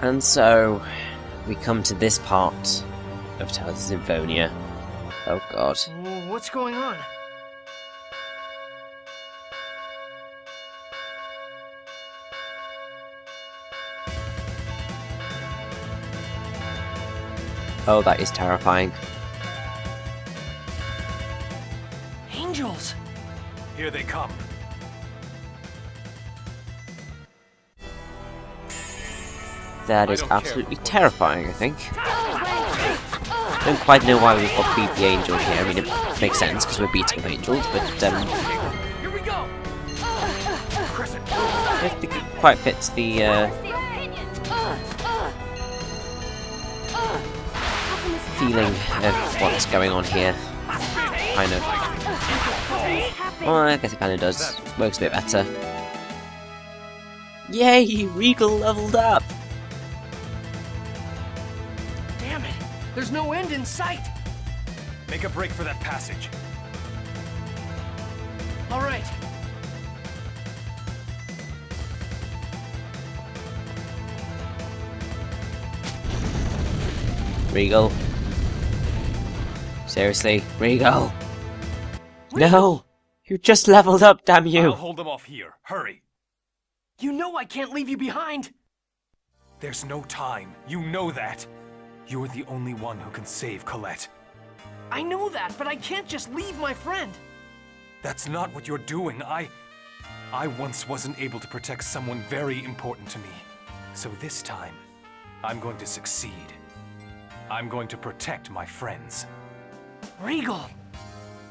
And so, we come to this part of Tales of Symphonia. Oh god. What's going on? Oh, that is terrifying. Angels! Here they come. That I care. absolutely terrifying, I think. Don't quite know why we've got beat the angel here. I mean, it makes sense because we're beating angels, but um, Here we go! Crescent. I don't think it quite fits the uh, feeling of what's going on here. Kind of. Well, I guess it kind of does. Works a bit better. Yay! Regal leveled up! There's no end in sight! Make a break for that passage. Alright. Regal. Seriously, Regal. No! You just leveled up, damn I'll you! hold them off here. Hurry. You know I can't leave you behind! There's no time. You know that. You're the only one who can save Colette. I know that, but I can't just leave my friend! That's not what you're doing. I. I once wasn't able to protect someone very important to me. So this time, I'm going to succeed. I'm going to protect my friends. Regal!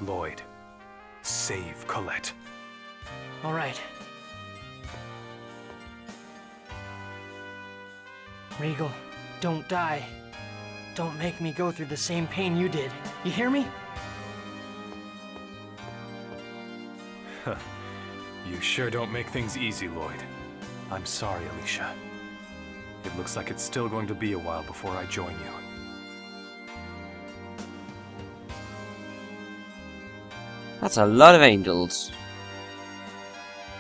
Lloyd, save Colette. Alright. Regal, don't die. Don't make me go through the same pain you did. You hear me? You sure don't make things easy, Lloyd. I'm sorry, Alicia. It looks like it's still going to be a while before I join you. That's a lot of angels.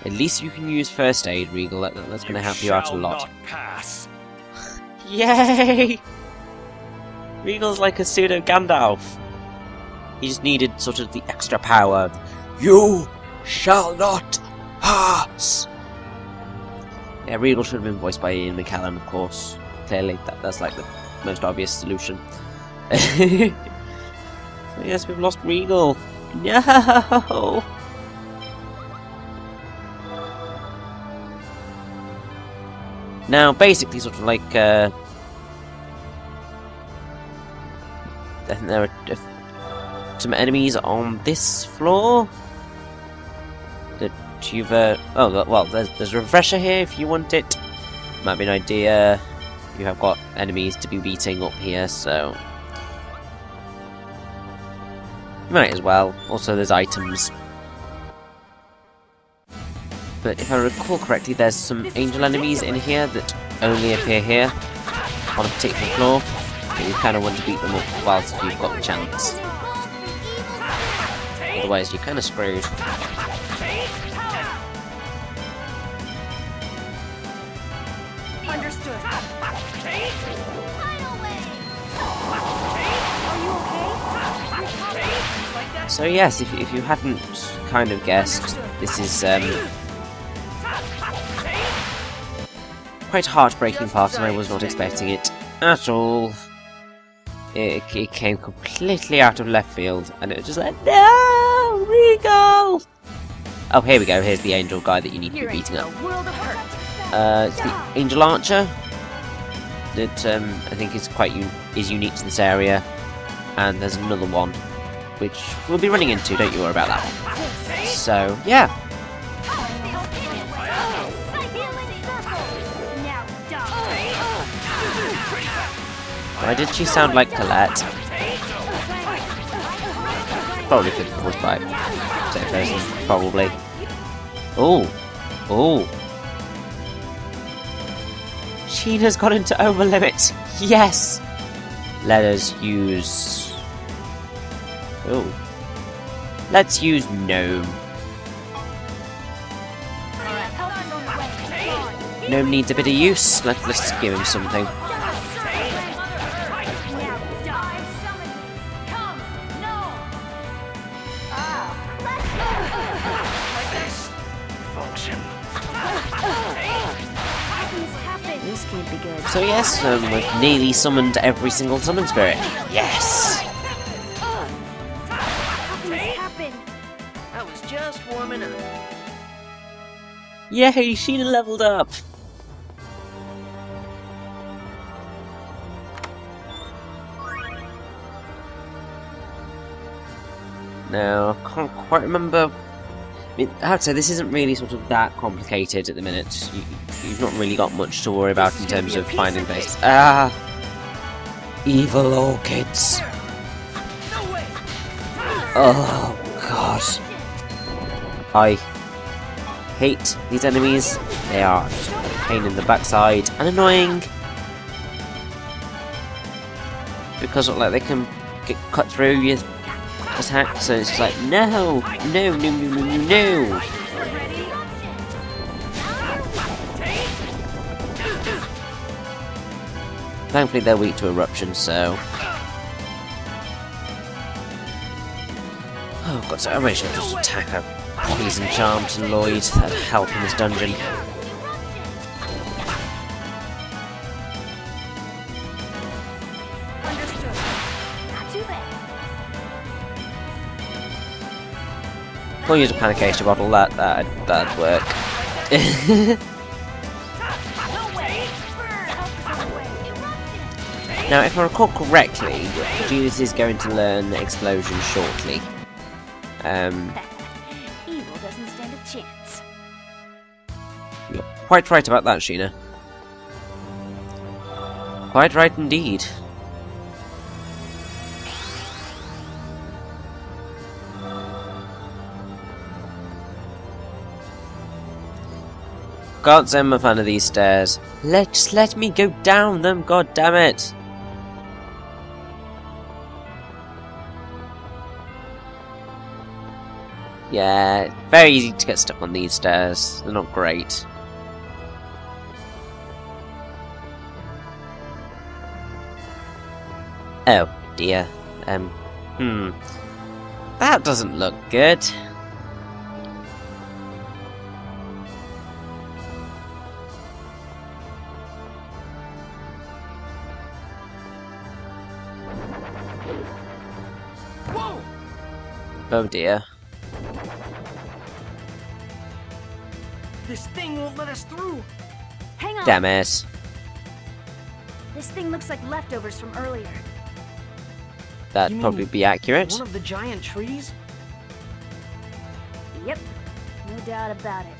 At least you can use first aid, Regal. That, that's going to help you out a lot. Not pass. Yay! Regal's like a pseudo Gandalf. He just needed sort of the extra power. You shall not pass! Yeah, Regal should have been voiced by Ian McKellen, of course. Clearly, that, that's like the most obvious solution. so yes, we've lost Regal. No! Now, basically, sort of like, uh, I think there are some enemies on this floor that you've, uh, oh, well, there's, there's a refresher here if you want it. Might be an idea. You have got enemies to be beating up here, so you might as well. Also, there's items. But if I recall correctly, there's some angel enemies in here that only appear here on a particular floor. You kind of want to beat them up whilst you've got the chance. Otherwise, you're kind of screwed. Understood. Tidal wave. Are you okay? So yes, if, if you hadn't kind of guessed, this is um, quite a heartbreaking part, and I was not expecting it at all. It, it came completely out of left field, and it was just like, no, Regal! Oh, here we go. Here's the angel guy that you need to be beating up. a world of hurt. Uh, it's the Angel Archer that um, I think is quite un- is unique to this area, and there's another one which we'll be running into. Don't you worry about that. So yeah, why did she sound like Colette? Probably could have caused by same person. Probably. Oh, oh. Sheena's got into over limit. Yes. Let us use. Oh. Let's use gnome. Gnome needs a bit of use. Let, let's give him something. Yes, um, we've nearly summoned every single summon spirit. Yes! Yay, Sheena leveled up! Now, I can't quite remember. I, mean, I have to say, this isn't really sort of that complicated at the minute. You, you've not really got much to worry about in terms of finding places. Ah! Evil orchids! Oh, God. I hate these enemies. They are a pain in the backside and annoying. Because like they can get cut through your attack, so it's like no, no, no, no, no, no, no. Thankfully, they're weak to eruption, so. Oh god, so I really just attack a poison charm to Lloyd. That'd help in this dungeon. We'll use a panacea bottle. That that that'd work. Now, if I recall correctly, Judas is going to learn explosion shortly. Um, Evil doesn't stand a chance. you're quite right about that, Sheena. Quite right indeed. God, I'm a fan of these stairs. Let just let me go down them, god damn it! Yeah, very easy to get stuck on these stairs. They're not great. Oh dear. Um, hmm. That doesn't look good. Oh dear. This thing won't let us through. Hang on. Damn it. This thing looks like leftovers from earlier. That'd probably be accurate. One of the giant trees? Yep. No doubt about it.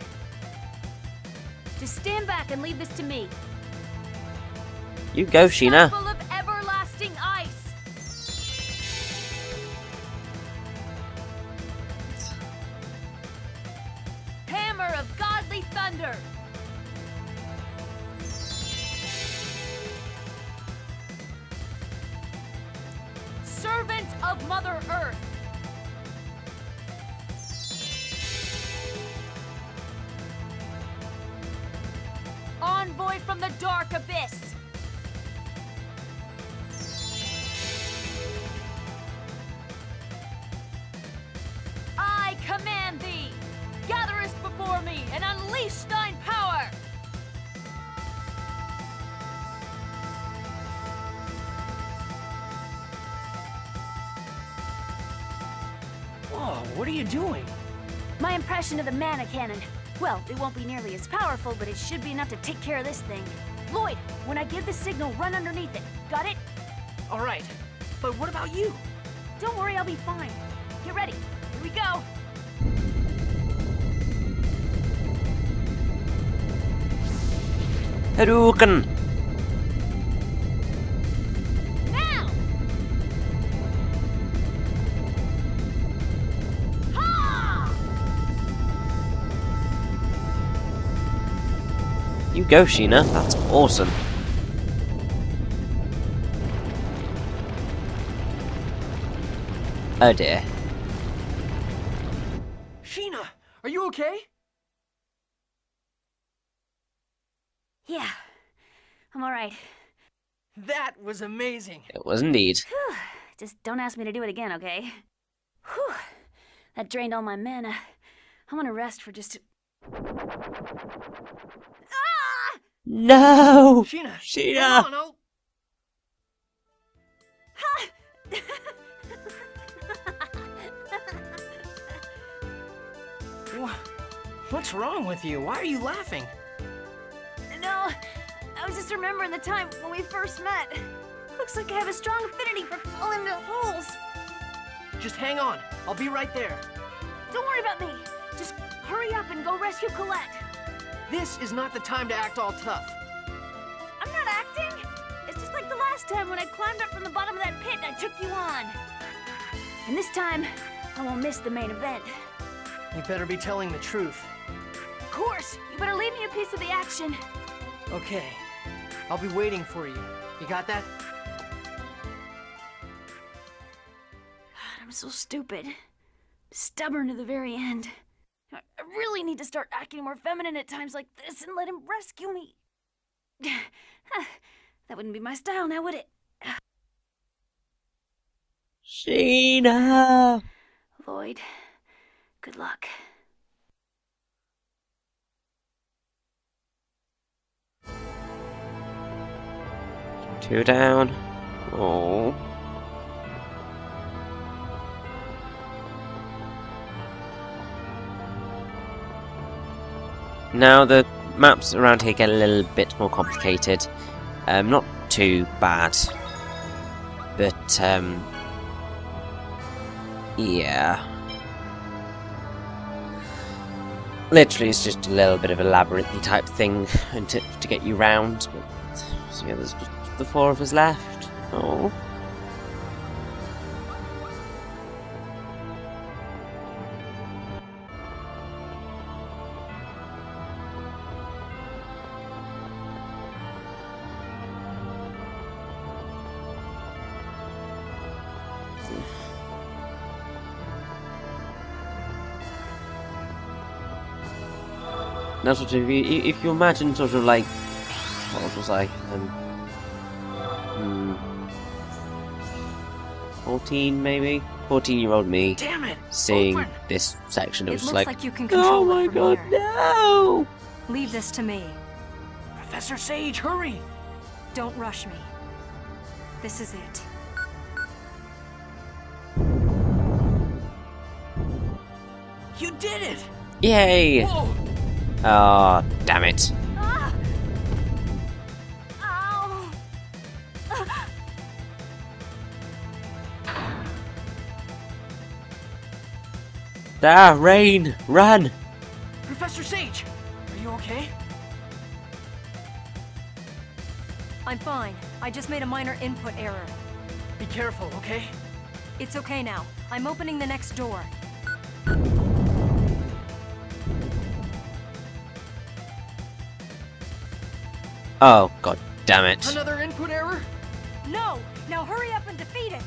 Just stand back and leave this to me. You go, Sheena. You doing? My impression of the mana cannon. Well, it won't be nearly as powerful, but it should be enough to take care of this thing. Lloyd, when I give the signal, run underneath it. Got it? All right, but what about you? Don't worry, I'll be fine. Get ready. Here we go. Hadouken! Go, Sheena. That's awesome. Oh dear. Sheena, are you okay? Yeah, I'm alright. That was amazing. It was indeed. Just don't ask me to do it again, okay? Whew. That drained all my mana. I want to rest for just. No! Sheena. Sheena! Come on, What's wrong with you? Why are you laughing? No, I was just remembering the time when we first met. Looks like I have a strong affinity for falling into holes. Just hang on. I'll be right there. Don't worry about me. Just hurry up and go rescue Colette. This is not the time to act all tough. I'm not acting. It's just like the last time when I climbed up from the bottom of that pit and I took you on. And this time, I won't miss the main event. You better be telling the truth. Of course, you better leave me a piece of the action. Okay. I'll be waiting for you. You got that? God, I'm so stupid. Stubborn to the very end. I really need to start acting more feminine at times like this and let him rescue me. that wouldn't be my style now, would it? Sheena! Lloyd, good luck. Two down. Oh. Now the maps around here get a little bit more complicated. Um, not too bad, but um, yeah. Literally, it's just a little bit of a labyrinthy type thing to, to get you round. But so yeah, there's just the four of us left. Oh. Now, sort of, if you, if you imagine sort of like, what was I? Um, hmm, 14 maybe? 14 year old me Damn it! seeing Open. this section, it It was looks like, like, you can oh my it god, here. no! Leave this to me. Professor Sage, hurry! Don't rush me. This is it. You did it! Yay! Whoa! Oh, damn it. Ah! Ow! Ah, Raine! Run! Professor Sage, are you okay? I'm fine. I just made a minor input error. Be careful, okay? It's okay now. I'm opening the next door. Oh, god damn it. Another input error? No! Now hurry up and defeat it!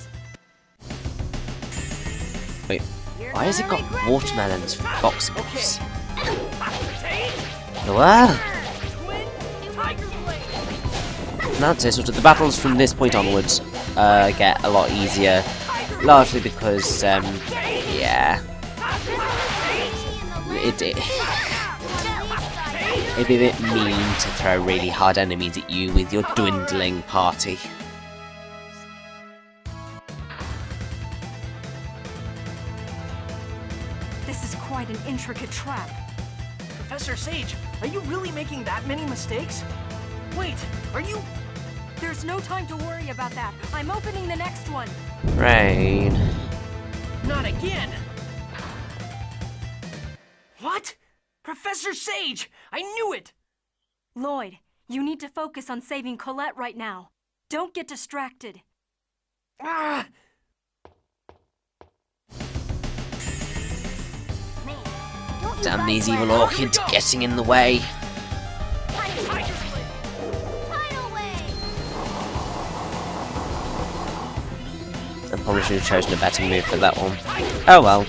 Wait, You're why has it got watermelons for boxing Okay. gloves? Sage, What? twin, tiger blade! And that's it, sort of the battles from this point onwards uh, get a lot easier, largely because, um, yeah, it, it, it'd be a bit mean to throw really hard enemies at you with your dwindling party. This is quite an intricate trap. Professor Sage, are you really making that many mistakes? Wait, are you... There's no time to worry about that. I'm opening the next one. Raine. Not again! Professor Sage! I knew it! Lloyd, you need to focus on saving Colette right now. Don't get distracted. Ah! Man, don't you Damn these evil orchids getting in the way. Tiger blade! Tidal wave! I probably should have chosen a better move for that one. Oh well.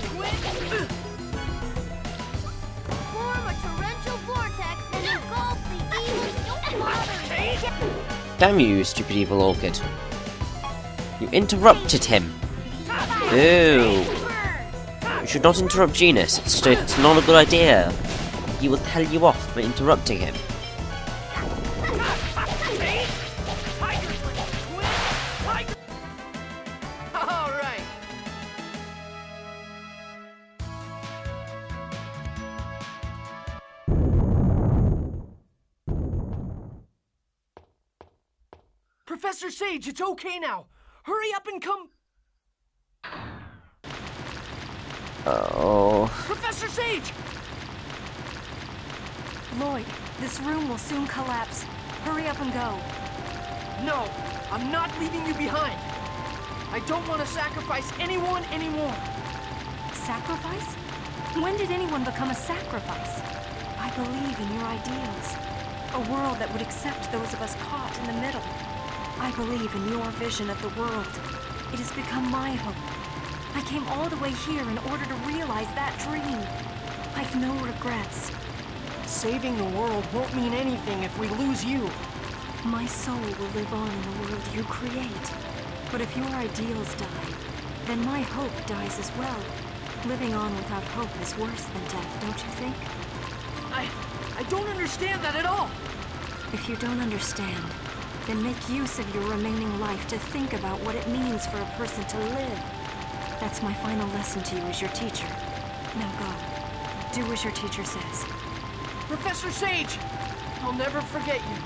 Damn you, stupid evil orchid. You interrupted him. Boo. You should not interrupt Genis. It's, it's not a good idea. He will tell you off for interrupting him. Sage, it's okay now. Hurry up and come. Oh. Professor Sage! Lloyd, this room will soon collapse. Hurry up and go. No, I'm not leaving you behind. I don't want to sacrifice anyone anymore. Sacrifice? When did anyone become a sacrifice? I believe in your ideals. A world that would accept those of us caught in the middle. I believe in your vision of the world. It has become my hope. I came all the way here in order to realize that dream. I've no regrets. Saving the world won't mean anything if we lose you. My soul will live on in the world you create. But if your ideals die, then my hope dies as well. Living on without hope is worse than death, don't you think? I... I don't understand that at all. If you don't understand, then make use of your remaining life to think about what it means for a person to live. That's my final lesson to you as your teacher. Now go. Do as your teacher says. Professor Sage! I'll never forget you.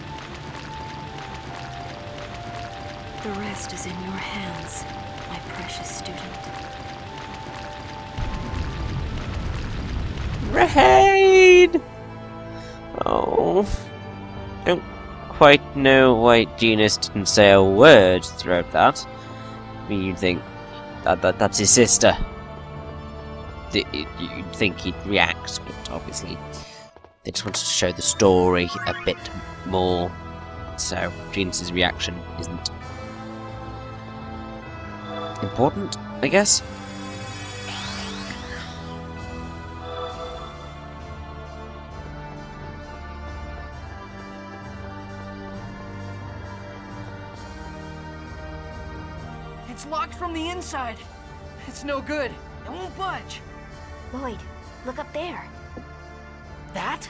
The rest is in your hands, my precious student. Raine! Oh. Quite know why Genis didn't say a word throughout that. I mean, you'd think that, that that's his sister. You'd think he'd react, but obviously they just wanted to show the story a bit more. So Genis's reaction isn't important, I guess. It's locked from the inside. It's no good. It won't budge. Lloyd, look up there. That?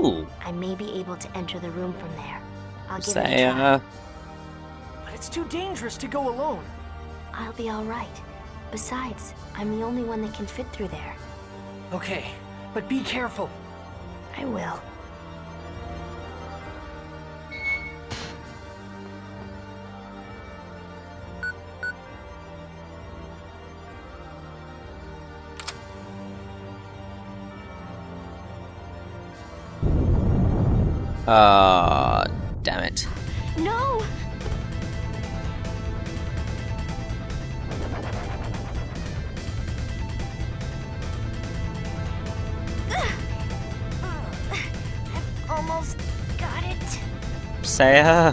Ooh, I may be able to enter the room from there. I'll give it a say, try. uh, But it's too dangerous to go alone. I'll be all right. Besides, I'm the only one that can fit through there. Okay, but be careful. I will. Ah, damn it. No! I've almost got it. Saya.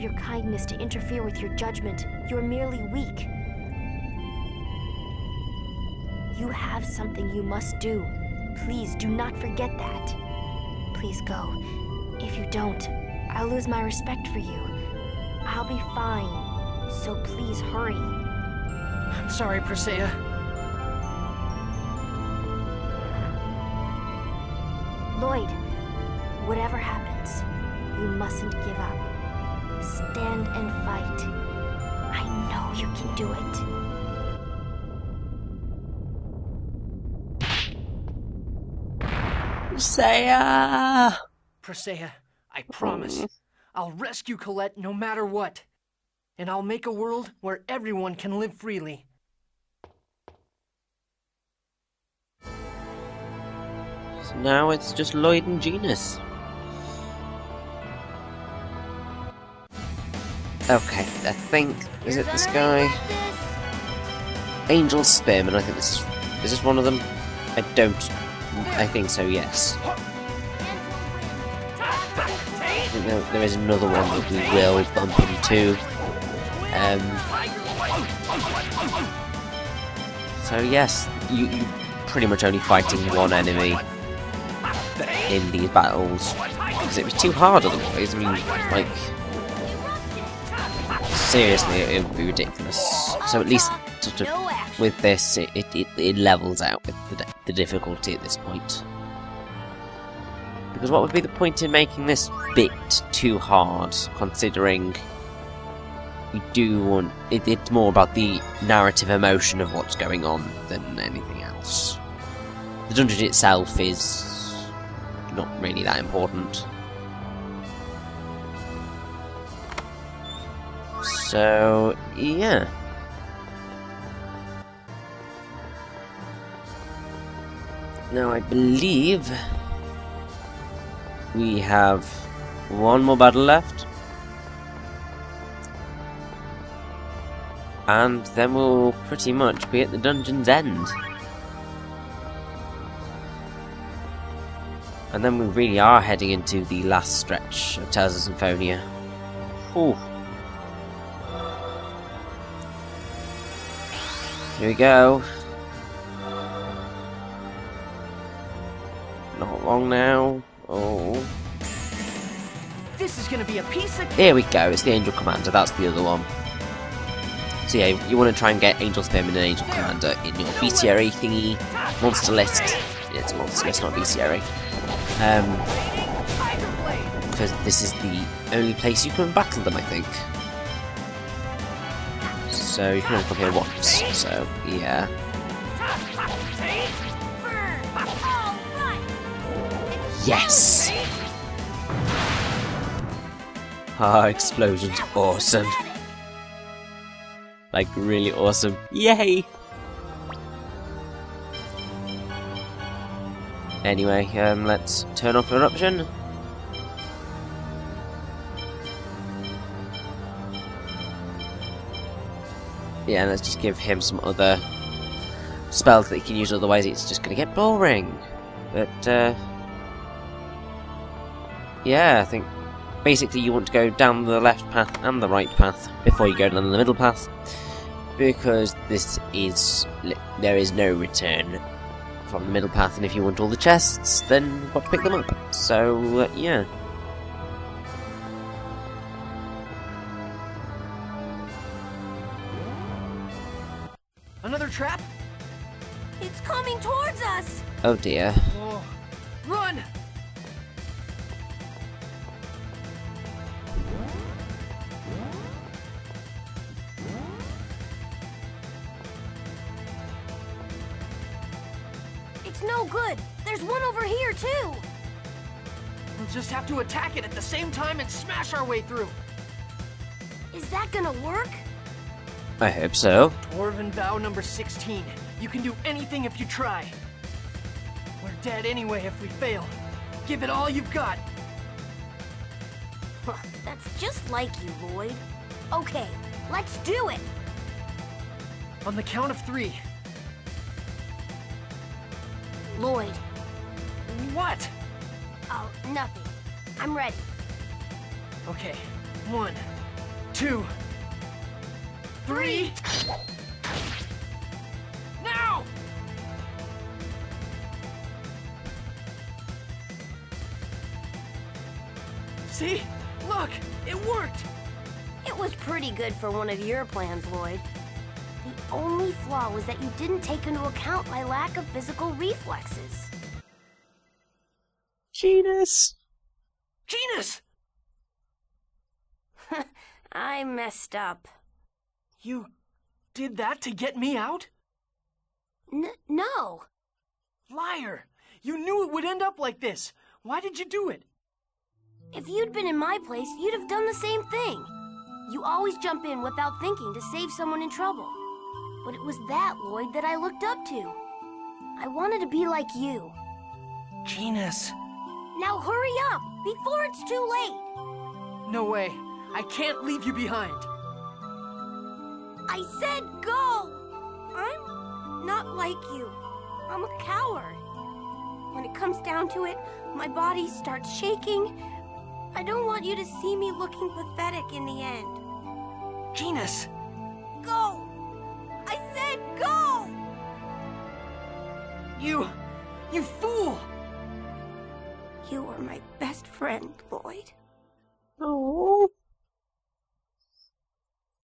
Your kindness to interfere with your judgment, you're merely weak. You have something you must do. Please do not forget that. Please go. If you don't, I'll lose my respect for you. I'll be fine. So please hurry. I'm sorry, Presea. Lloyd, whatever happens, you mustn't give up. Stand and fight. I know you can do it. Saya. Presea, I promise. I'll rescue Colette no matter what. And I'll make a world where everyone can live freely. So now it's just Lloyd and Genis. Okay, I think is it this guy? Angel Spearman. I think this is is this one of them? I don't. I think so. Yes. I think there, there is another one that we will bump into. Um. So yes, you you pretty much only fighting one enemy in these battles because it was too hard otherwise. I mean, like seriously, it would be ridiculous. So at least sort of with this, it, it, it, levels out with the, the difficulty at this point. Because what would be the point in making this bit too hard, considering you do want... It, it's more about the narrative emotion of what's going on than anything else. The dungeon itself is not really that important. So, yeah. Now, I believe we have one more battle left. And then we'll pretty much be at the dungeon's end. And then we really are heading into the last stretch of Tales of Symphonia. Whew. Here we go. Not long now. Oh. This is gonna be a piece of There we go, it's the Angel Commander, that's the other one. So yeah, you want to try and get Angel Spearman and Angel Commander in your bestiary thingy, monster list. It's a monster list, not bestiary. Um, because this is the only place you can battle them, I think. So you can only come here once, so yeah. Yes! Ah, explosions, awesome. Like, really awesome. Yay! Anyway, um, let's turn off eruption. Yeah, let's just give him some other spells that he can use, otherwise it's just gonna get boring. But, uh... Yeah, I think basically you want to go down the left path and the right path before you go down the middle path because this is there is no return from the middle path and if you want all the chests then you've got to pick them up so uh, yeah oh dear Oh, run! It's no good. There's one over here, too. We'll just have to attack it at the same time and smash our way through. Is that gonna work? I hope so Dwarven vow number 16. You can do anything if you try. We're dead anyway if we fail. Give it all you've got. Huh, That's just like you, Lloyd. Okay, let's do it. On the count of three. Lloyd. What? Oh, nothing. I'm ready. Okay. One, two, three. Now! See? Look! It worked! It was pretty good for one of your plans, Lloyd. The only flaw was that you didn't take into account my lack of physical reflexes. Genis Genis! I messed up. You did that to get me out? N no. Liar! You knew it would end up like this. Why did you do it? If you'd been in my place, you'd have done the same thing. You always jump in without thinking to save someone in trouble. But it was that, Lloyd, that I looked up to. I wanted to be like you. Genis. Now hurry up, before it's too late. No way. I can't leave you behind. I said go! I'm not like you. I'm a coward. When it comes down to it, my body starts shaking. I don't want you to see me looking pathetic in the end. Genis! Go! I said go! You. you fool! You are my best friend, Lloyd. Oh.